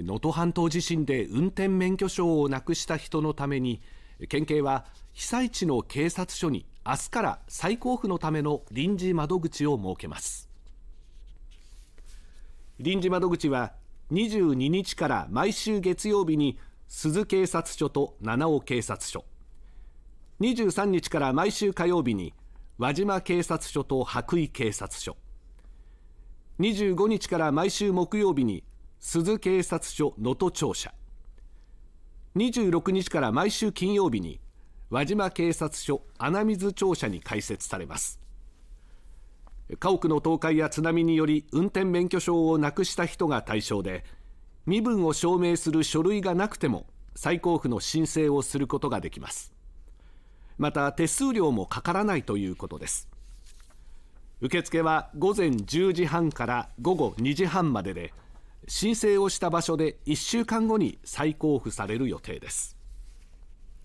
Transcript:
能登半島地震で運転免許証をなくした人のために県警は被災地の警察署に明日から再交付のための臨時窓口を設けます。臨時窓口は22日から毎週月曜日に鈴警察署と七尾警察署。23日から毎週火曜日に輪島警察署と羽咋警察署。25日から毎週木曜日に鈴警察署能登庁舎。26日から毎週金曜日に輪島警察署穴水庁舎に開設されます。家屋の倒壊や津波により運転免許証をなくした人が対象で身分を証明する書類がなくても再交付の申請をすることができます。また手数料もかからないということです。受付は午前10時半から午後2時半までで申請をした場所で1週間後に再交付される予定です。